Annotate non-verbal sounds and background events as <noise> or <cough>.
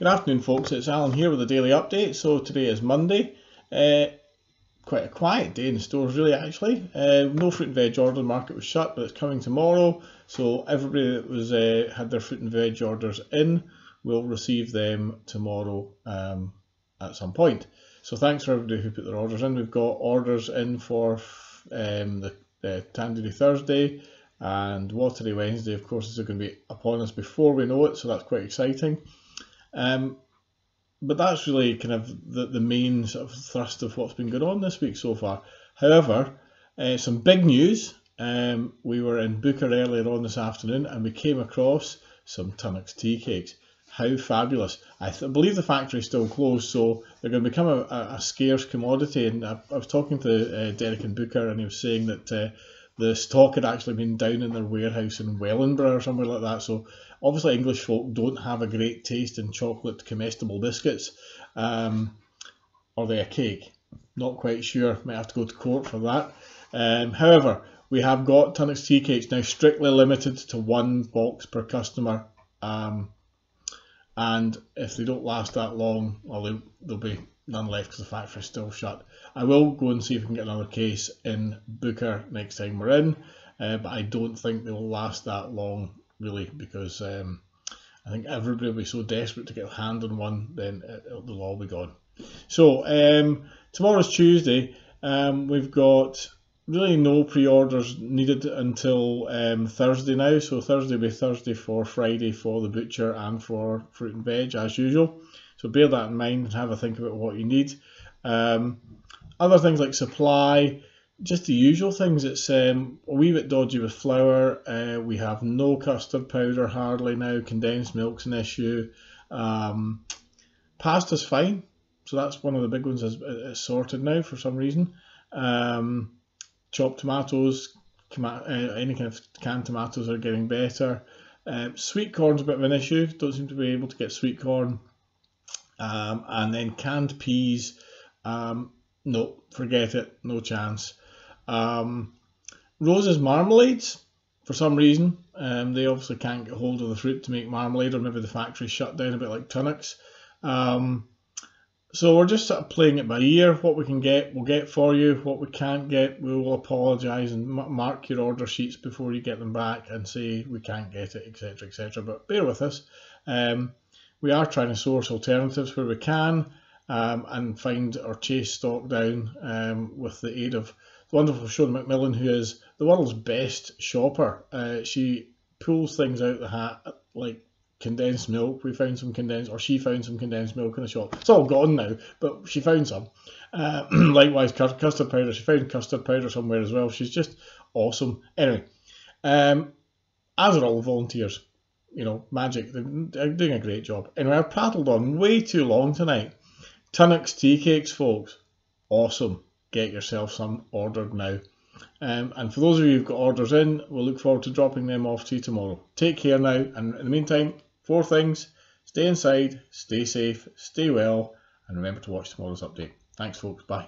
Good afternoon, folks. It's Alan here with a daily update. So today is Monday. Uh, quite a quiet day in the stores, really. Actually, uh, no fruit and veg order. The market was shut, but it's coming tomorrow. So everybody that was uh, had their fruit and veg orders in will receive them tomorrow um, at some point. So thanks for everybody who put their orders in. We've got orders in for um, the, the Tandoori Thursday and Watery Wednesday. Of course, is going to be upon us before we know it, so that's quite exciting. Um, but that's really kind of the, the main sort of thrust of what's been going on this week so far. However, uh, some big news. Um, we were in Booker earlier on this afternoon and we came across some Tunnocks tea cakes. How fabulous. I believe the factory is still closed, so they're going to become a, a, a scarce commodity. And I, I was talking to uh, Derek and Booker and he was saying that uh, the stock had actually been down in their warehouse in Wellingborough or somewhere like that. So obviously English folk don't have a great taste in chocolate comestible biscuits. Um, are they a cake? Not quite sure. Might have to go to court for that. Um, however, we have got Tunnocks tea cakes now strictly limited to one box per customer. Um, and if they don't last that long, well, they, there'll be none left because the factory's still shut. I will go and see if we can get another case in Booker next time we're in, uh, but I don't think they will last that long really because um, I think everybody will be so desperate to get a hand on one, then it, they'll all be gone. So um, tomorrow's Tuesday. Um, we've got really no pre-orders needed until um, Thursday now. So Thursday will be Thursday for Friday for the butcher and for fruit and veg as usual. So bear that in mind and have a think about what you need. Um, other things like supply, just the usual things. It's um, a wee bit dodgy with flour. Uh, we have no custard powder hardly now. Condensed milk's an issue. Um, pasta's fine. So that's one of the big ones is, sorted now for some reason. Um, chopped tomatoes, uh, any kind of canned tomatoes are getting better. Uh, sweet corn's a bit of an issue. Don't seem to be able to get sweet corn. Um, and then canned peas. Um, no, forget it. No chance. Um, Rose's marmalades, for some reason, um, they obviously can't get hold of the fruit to make marmalade, or maybe the factory shut down a bit like Tunnocks. Um, so we're just sort of playing it by ear. What we can get, we'll get for you. What we can't get, we will apologise and mark your order sheets before you get them back and say we can't get it, etc., etc. But bear with us. Um, we are trying to source alternatives where we can um, and find or chase stock down um, with the aid of the wonderful Sean McMillan, who is the world's best shopper. Uh, she pulls things out of the hat like condensed milk. We found some condensed, or she found some condensed milk in the shop. It's all gone now, but she found some. Uh, <clears throat> likewise, custard powder. She found custard powder somewhere as well. She's just awesome. Anyway, um, as are all volunteers. You know, magic. They're doing a great job. Anyway, I've prattled on way too long tonight. Tunnocks tea cakes, folks. Awesome get yourself some ordered now. Um, and for those of you who've got orders in, we'll look forward to dropping them off to you tomorrow. Take care now, and in the meantime, four things stay inside, stay safe, stay well, and remember to watch tomorrow's update. Thanks, folks. Bye.